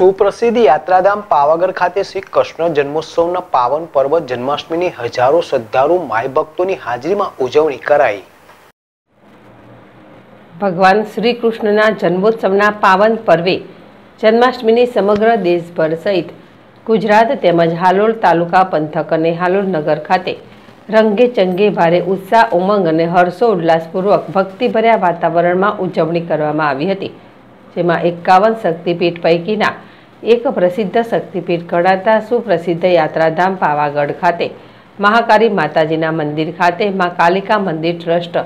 સુપ્રસિદ્ધ યાત્રાધામ પાવાગઢ ખાતે શ્રી કૃષ્ણ જન્મોત્સવના પાવન પર્વ જન્માષ્ટમીની હજારો શ્રદ્ધાળુ માય ભક્તોની હાજરીમાં ઉજવણી કરાઈ. ભગવાન શ્રી કૃષ્ણના જન્મોત્સવના પાવન પર્વે જન્માષ્ટમીની સમગ્ર દેશભર સહિત ગુજરાત તેમજ હાલોલ તાલુકા પંથક અને હાલોલ નગર ખાતે રંગે ચંગે ભારે ઉત્સાહ, ઉમંગ અને હર્ષો, ઉલ્લાસપૂર્વક ભક્તિભર્યા વાતાવરણમાં ઉજવણી કરવામાં આવી હતી. જેમાં એકાવન શક્તિપીઠ પૈકીના એક પ્રસિદ્ધ શક્તિપીઠ ગણાતા સુપ્રસિદ્ધ યાત્રાધામ પાવાગઢ ખાતે. મહાકાળી માતાજીના મંદિર ખાતે મા કાલિકા મંદિર ટ્રસ્ટ,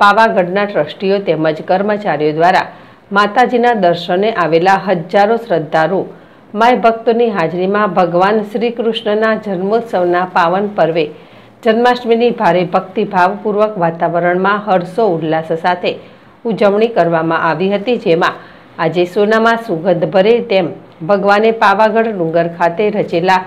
પાવાગઢના ટ્રસ્ટીઓ તેમજ કર્મચારીઓ દ્વારા માતાજીના દર્શને આવેલા હજારો શ્રદ્ધાળુ માય ભક્તોની હાજરીમાં ભગવાન શ્રી કૃષ્ણના જન્મોત્સવના પાવન પર્વે, જન્માષ્ટમીની ભારે ભક્તિભાવપૂર્વક વાતાવરણમાં હર્ષો ઉલ્લાસ સાથે ઉજવણી કરવામાં આવી હતી, જેમાં આજે સોનામાં સુગંધ ભરે તેમ ભગવાને પાવાગઢ ડુંગર ખાતે રચેલા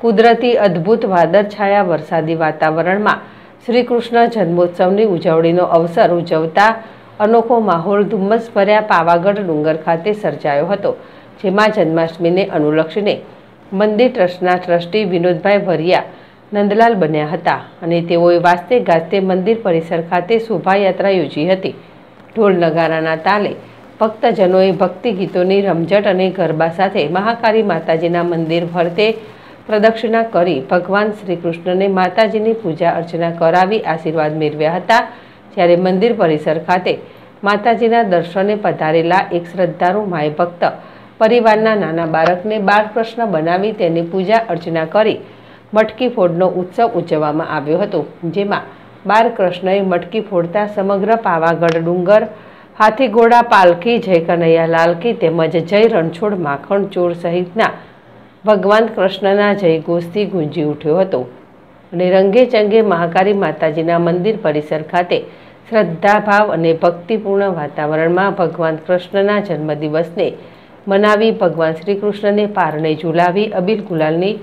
કુદરતી અદ્ભુત વાદળછાયા વરસાદી વાતાવરણમાં શ્રી કૃષ્ણ જન્મોત્સવની ઉજવણીનો અવસર ઉજવતા અનોખો માહોલ ધુમ્મસ ભર્યા પાવાગઢ ડુંગર ખાતે સર્જાયો હતો, જેમાં જન્માષ્ટમીને અનુલક્ષીને મંદિર ટ્રસ્ટના ટ્રસ્ટી વિનોદભાઈ ભરિયા નંદલાલ બન્યા હતા અને તેઓએ વાસ્તે ગાજતે મંદિર પરિસર ખાતે શોભાયાત્રા યોજી હતી. ઢોલ નગારાના તાલે ભક્તજનોએ ભક્તિ ગીતોની રમઝટ અને ગરબા સાથે મહાકાળી માતાજીના મંદિર ફરતે પ્રદક્ષિણા કરી ભગવાન શ્રી કૃષ્ણને માતાજીની પૂજા અર્ચના કરાવી આશીર્વાદ મેળવ્યા હતા. જ્યારે મંદિર પરિસર ખાતે માતાજીના દર્શને પધારેલા એક શ્રદ્ધાળુ માય ભક્ત પરિવારના નાના બાળકને બાળકૃષ્ણ બનાવી તેની પૂજા અર્ચના કરી મટકી ફોડનો ઉત્સવ ઉજવવામાં આવ્યો હતો. જેમાં બાળકૃષ્ણએ મટકી ફોડતા સમગ્ર પાવાગઢ ડુંગર હાથી ઘોડા પાલખી, જય કનૈયા લાલકી તેમજ જય રણછોડ માખણ ચોર સહિતના ભગવાન કૃષ્ણના જય ઘોષથી ગુંજી ઉઠ્યો હતો. અને રંગે ચંગે મહાકાળી માતાજીના મંદિર પરિસર ખાતે શ્રદ્ધાભાવ અને ભક્તિપૂર્ણ વાતાવરણમાં ભગવાન કૃષ્ણના જન્મદિવસને મનાવી ભગવાન શ્રી કૃષ્ણને પારણે ઝુલાવી અબીલ ગુલાલની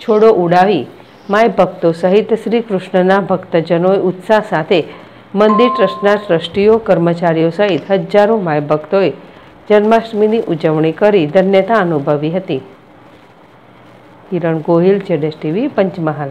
છોડો ઉડાવી માય ભક્તો સહિત શ્રી કૃષ્ણના ભક્તજનોએ ઉત્સાહ સાથે મંદિર ટ્રસ્ટના ટ્રસ્ટીઓ, કર્મચારીઓ સહિત હજારો માય ભક્તોએ જન્માષ્ટમીની ઉજવણી કરી ધન્યતા અનુભવી હતી. કિરણ ગોહિલ, જેડેશ ટીવી, પંચમહાલ.